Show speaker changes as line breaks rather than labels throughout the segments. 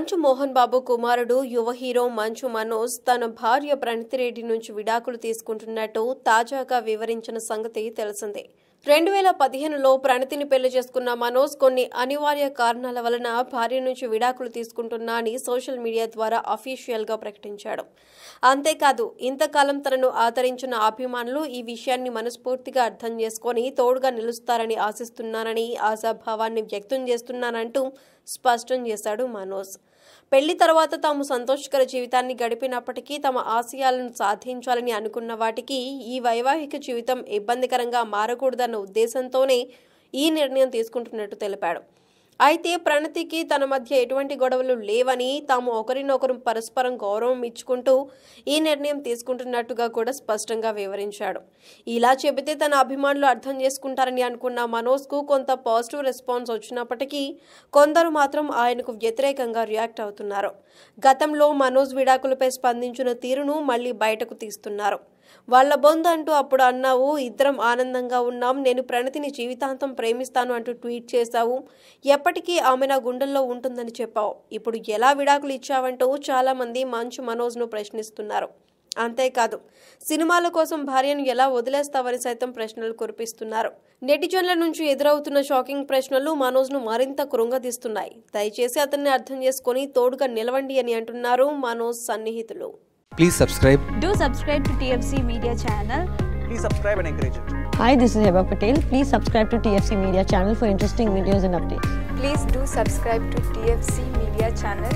మంచు మోహన్ బాబు కుమారుడు యువ హీరో మంచు మనోజ్ తన భార్య ప్రణతిరెడ్డి నుంచి విడాకులు తీసుకుంటున్నట్టు తాజాగా వివరించిన సంగతి తెలిసిందే. రెండు వేల పదిహేనులో ప్రణతిని పెళ్ళి చేసుకున్న మనోజ్ కొన్ని అనివార్య కారణాల వలన భార్య నుంచి విడాకులు తీసుకుంటున్నా అని సోషల్ మీడియా ద్వారా అఫీషియల్గా ప్రకటించాడు. అంతేకాదు ఇంతకాలం తనను ఆదరించిన అభిమానులు ఈ విషయాన్ని మనస్ఫూర్తిగా అర్థం చేసుకొని తోడుగా నిలుస్తారని ఆశిస్తున్నానని ఆశాభావాన్ని వ్యక్తం చేస్తున్నానంటూ స్పష్టం చేశాడు మనోజ్. పెళ్ళి తర్వాత తాము సంతోషకర జీవితాన్ని గడిపినప్పటికీ తమ ఆశయాలను సాధించాలని అనుకున్న వాటికి ఈ వైవాహిక జీవితం ఇబ్బందికరంగా మారకూడదన్న ఉద్దేశంతోనే ఈ నిర్ణయం తీసుకుంటున్నట్టు తెలిపాడు. అయితే ప్రణతికి తన మధ్య ఎటువంటి గొడవలు లేవని తాము ఒకరినొకరు పరస్పరం గౌరవం ఇచ్చుకుంటూ ఈ నిర్ణయం తీసుకుంటున్నట్టుగా కూడా స్పష్టంగా వివరించాడు. ఇలా చెబితే తన అభిమానులు అర్థం చేసుకుంటారని అనుకున్న మనోజ్కు కొంత పాజిటివ్ రెస్పాన్స్ వచ్చినప్పటికీ కొందరు మాత్రం ఆయనకు వ్యతిరేకంగా రియాక్ట్ అవుతున్నారు. గతంలో మనోజ్ విడాకులపై స్పందించిన తీరును మళ్ళీ బయటకు తీస్తున్నారు. వాళ్ళ బొంద అంటూ అప్పుడు అన్నావు ఇద్దరం ఆనందంగా ఉన్నాం. నేను ప్రణతిని జీవితాంతం ప్రేమిస్తాను అంటూ ట్వీట్ చేశావు. ఎప్పటికీ ఆమె నా గుండెల్లో ఉంటుందని చెప్పావు. ఇప్పుడు ఎలా విడాకులు ఇచ్చావంటూ చాలా మంది మంచు మనోజ్ను ప్రశ్నిస్తున్నారు. అంతేకాదు సినిమాల కోసం భార్యను ఎలా వదిలేస్తావని సైతం ప్రశ్నలు కురిపిస్తున్నారు. నెటిజన్ల నుంచి ఎదురవుతున్న షాకింగ్ ప్రశ్నలు మనోజ్ను మరింత కృంగదీస్తున్నాయి. దయచేసి అతన్ని అర్థం చేసుకుని తోడుగా నిలవండి అని అంటున్నారు మనోజ్ సన్నిహితులు.
Please subscribe.
Do subscribe to TFC Media channel.
please subscribe and encourage it.
Hi, this is Heba Patel. Please subscribe to TFC Media channel for interesting videos and updates.
Please do subscribe to TFC Media channel.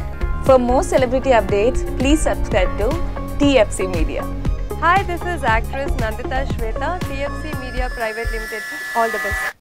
For more celebrity updates, please subscribe to TFC Media.
Hi, this is actress Nandita Shweta, TFC Media Private Limited. All the best.